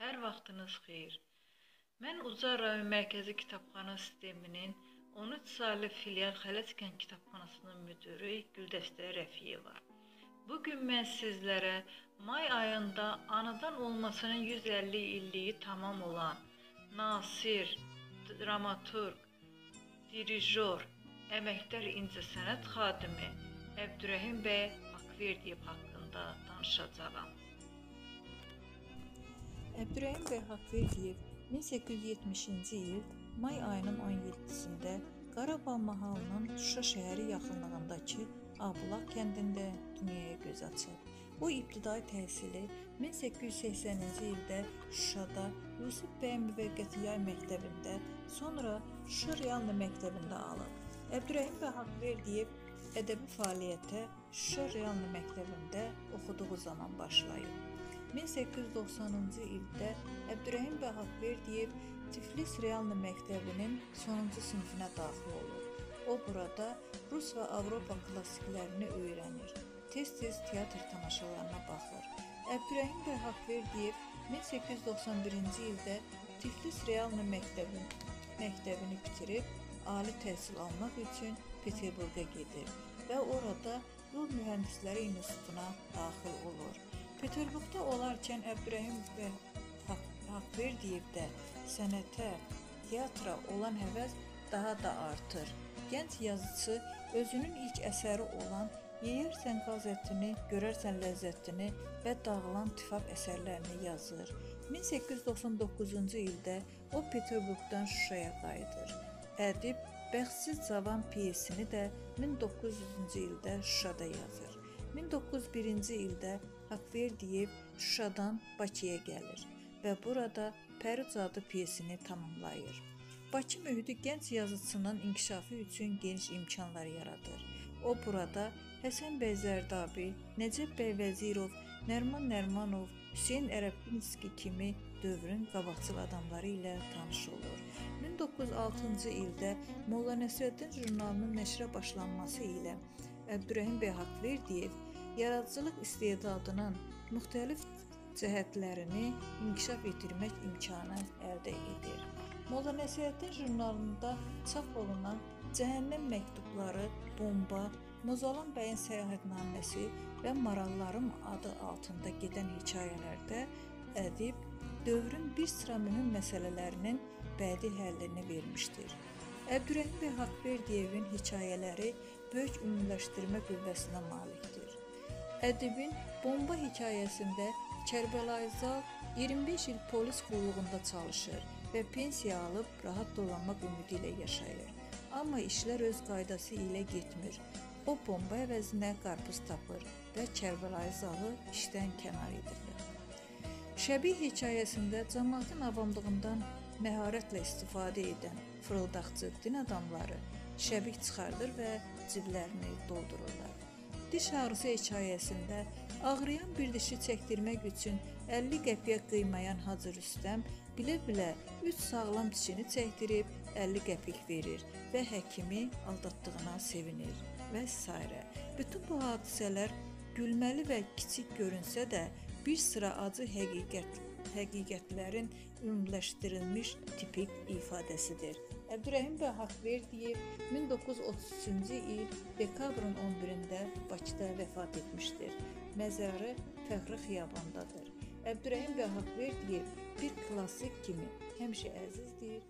Hər vaxtınız xeyir. Mən Ucar rayon Mərkəzi Kitabxana sisteminin 13 saylı filial Xələskən kitabxanasının müdiri Güldəstə Rəfiyeva. Bu gün mən sizlərə may ayında anadan olmasının 150 illiyi tamam olan Nasir, dramaturq, dirijor, əməkdar incəsənət xadimi Əbdürrəhim bəy Haqverdiyev haqqında danışacağam. Əbdürrəhim bəy Haqverdiyev 1870-ci il may ayının 17-sində Qarabağ mahalının Şuşa şəhəri yaxınlığındakı Ağbulaq kəndində dünyaya göz açır. O ibtidai təhsili 1880-ci ildə Şuşada Yusif bəy Müvəqqəti Yay məktəbində, sonra Şuşa Realni məktəbində alıb. Əbdürrəhim bəy Haqverdiyev ədəbi fəaliyyətə Şuşa Realni məktəbində oxuduğu zaman başlayıb. 1890-cı ildə Əbdürrəhim bəy Haqverdiyev Tiflis Realni məktəbinin sonuncu sinifinə daxil olur. O burada rus və Avropa klassiklərini öyrənir. Tez-tez teatr tamaşalarına baxır. Əbdürrəhim bəy Haqverdiyev 1891-ci ildə Tiflis Realni məktəbin məktəbini bitirib ali təhsil almaq üçün Peterburqa gedir və orada Yol Mühəndisləri İnstitutuna daxil olur. Peterburqda olarkən Əbdürrəhim və Haqverdiyevdə sənətə, teatra olan həvəs daha da artır. Gənc yazıçı özünün ilk əsəri olan Yeyərsən qəzetini, görərsən ləzzətini və Dağılan tifaq əsərlərini yazır. 1899-cu ildə o Peterburqdan Şuşaya qayıdır. Ədib Bəxtsiz Cavan pyesini də 1900-cü ildə Şuşada yazır. 1901-ci ildə Haqverdiyev Şuşadan Bakıya gəlir və burada Pəric adlı pyesini tamamlayır. Bakı mühiti gənc yazıçının inkişafı üçün geniş imkanlar yaradır. O burada Həsən bəy Zərdabi, Nəcəb bəy Vəzirov, Nərman Nərmanov, Hüseyn Ərəbinski kimi dövrün qabaqcıl adamları ilə tanış olur. 1906-cı ildə Molla Nəsrəddin jurnalının nəşrə başlanması ilə Əbdürrəhim bəy Haqverdiyev yaradıcılıq istedadının müxtəlif cəhətlərini inkişaf etdirmək imkanı əldə edir. Molla Nəsrəddin jurnalında çap olunan Cəhənnəm məktubları, Bomba, Mozalan bəyin səyahətnaməsi və Marallarım adı altında gedən hekayələrdə ədib dövrün bir sıra mühüm məsələlərinin bədii həllini vermişdir. Əbdürrəhim bəy Haqverdiyevin hekayələri böyük ümumiləşdirmə qüvvəsinə malikdir. Ədibin Bomba hekayəsində Kərbəlayı Zal 25 il polis qulluğunda çalışır və pensiya alıb rahat dolanmaq ümidi ilə yaşayır. Amma işlər öz qaydası ilə getmir. O bomba əvəzinə qarpız tapır və Kərbəlayı Zalı işdən kənar edirlər. Şəbih hekayəsində cəmaətin avamlığından məharətlə istifadə edən fırıldaqçı din adamları şəbih çıxardır və ciblərini doldururlar. Diş ağrısı hekayəsində ağrıyan bir dişi çəkdirmək üçün 50 qəpiyə qıymayan Hacı Rüstəm bilə-bilə 3 sağlam dişini çəkdirib 50 qəpik verir və həkimi aldatdığına sevinir və s. Bütün bu hadisələr gülməli və kiçik görünsə də bir sıra acı həqiqət həqiqətlərin ümumiləşdirilmiş tipik ifadəsidir. Əbdürrəhim bəy Haqverdiyev 1933-cü il dekabrın 11-də Bakıda vəfat etmişdir. Məzarı Fəxri xiyabandadır. Əbdürrəhim bəy Haqverdiyev bir klassik kimi həmişə əzizdir,